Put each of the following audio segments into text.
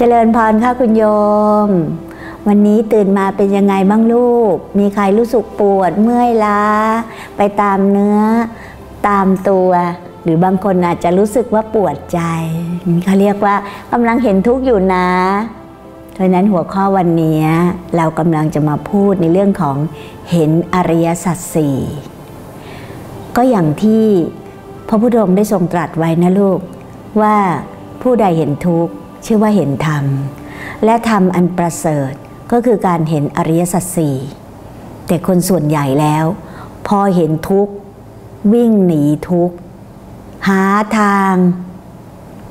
จริญพรค่ะคุณโยม วันนี้ตื่นมาเป็นยังไงบ้างลูก มีใครรู้สึกปวดเมื่อยล้า ไปตามเนื้อตามตัว หรือบางคนอาจจะรู้สึกว่าปวดใจเขาเรียกว่ากำลังเห็นทุกข์อยู่นะเพราะนั้นหัวข้อวันนี้เรากำลังจะมาพูดในเรื่องของเห็นอริยสัจสี่ก็อย่างที่พระพุทธองค์ได้ทรงตรัสไว้นะลูก ว่าผู้ใดเห็นทุกข์ ชื่อว่าเห็นธรรม และธรรมอันประเสริฐก็คือการเห็นอริยสัจสี่แต่คนส่วนใหญ่แล้ว พอเห็นทุกข์วิ่งหนีทุกข์หาทาง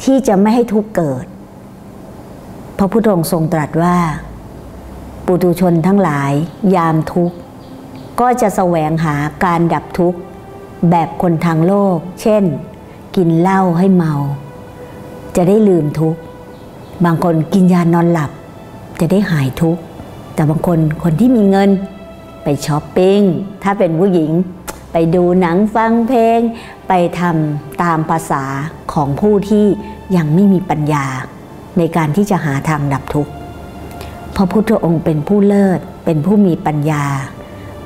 ที่จะไม่ให้ทุกข์เกิด พระพุทธองค์ทรงตรัสว่า ปุถุชนทั้งหลายยามทุกข์ ก็จะแสวงหาการดับทุกข์ แบบคนทางโลก เช่น กินเหล้าให้เมา จะได้ลืมทุกข์ บางคนกินยานอนหลับ จะได้หายทุกข์แต่บางคนคนที่มีเงินไปช้อปปิ้งถ้าเป็นผู้หญิง ไปดูหนังฟังเพลง ไปทำตามภาษาของผู้ที่ยังไม่มีปัญญา ในการที่จะหาทางดับทุกข์พระพุทธองค์เป็นผู้เลิศเป็นผู้มีปัญญา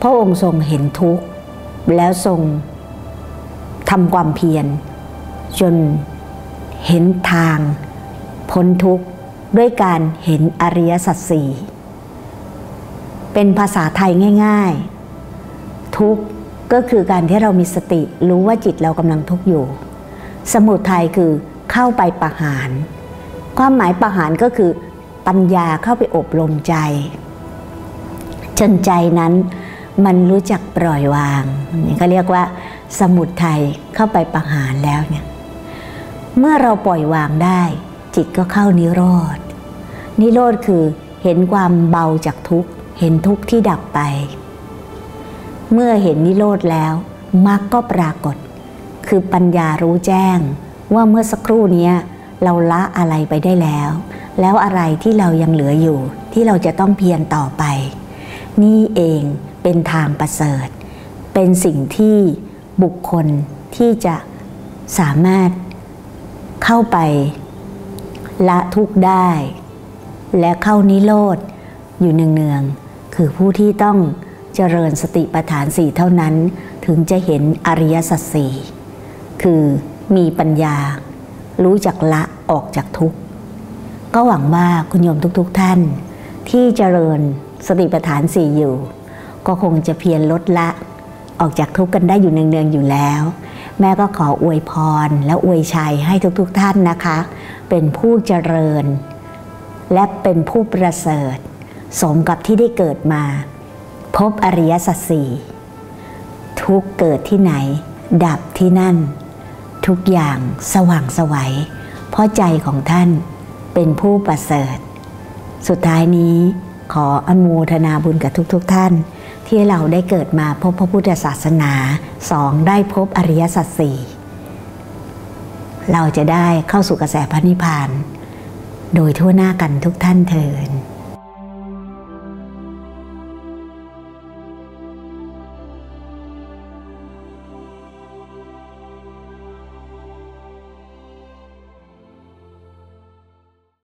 พระองค์ทรงเห็นทุกข์ แล้วทรงทำความเพียรจนเห็นทาง พ้นทุกข์ด้วยการเห็นอริยสัจสี่เป็นภาษาไทยง่าย ๆ ทุกข์ก็คือการที่เรามีสติรู้ว่าจิตเรากำลังทุกข์อยู่ สมุทัยคือเข้าไปประหาร ความหมายประหารก็คือปัญญาเข้าไปอบรมใจ จนใจนั้นมันรู้จักปล่อยวางนี่ก็เรียกว่า สมุทัยเข้าไปประหารแล้วเนี่ยเมื่อเราปล่อยวางได้ จิตก็เข้านิโรธ นิโรธคือเห็นความเบาจากทุกข์ เห็นทุกข์ที่ดับไป เมื่อเห็นนิโรธแล้วมรรคก็ปรากฏ คือปัญญารู้แจ้ง ว่าเมื่อสักครู่นี้เราละอะไรไปได้แล้ว แล้วอะไรที่เรายังเหลืออยู่ ที่เราจะต้องเพียรต่อไป นี่เองเป็นทางประเสริฐ เป็นสิ่งที่บุคคลที่จะสามารถเข้าไป ละทุกข์ได้ และเข้านิโรธอยู่เนืองๆคือผู้ที่ต้องเจริญสติปัฏฐานสี่เท่านั้น ถึงจะเห็นอริยสัจสี่คือมีปัญญา รู้จักละออกจากทุกข์ ก็หวังว่าคุณโยมทุกๆทท่าน ที่เจริญสติปัฏฐานสี่อยู่ ก็คงจะเพียรลดละออกจากทุกข์กันได้อยู่เนืองๆอยู่แล้ว แม่ก็ขออวยพรและอวยชัยให้ทุกๆทท่านนะคะ เป็นผู้เจริญ และเป็นผู้ประเสริฐ สมกับที่ได้เกิดมา พบอริยสัจสี่ทุกเกิดที่ไหน ดับที่นั่น ทุกอย่างสว่างสวัย เพราะใจของท่านเป็นผู้ประเสริฐ สุดท้ายนี้ขออนุโมทนาบุญกับทุกๆทท่าน ที่เราได้เกิดมาพบพระพุทธศาสนา สองได้พบอริยสัจสี่เราจะได้เข้าสู่กระแสพระนิพพาน โดยทั่วหน้ากันทุกท่านเทิน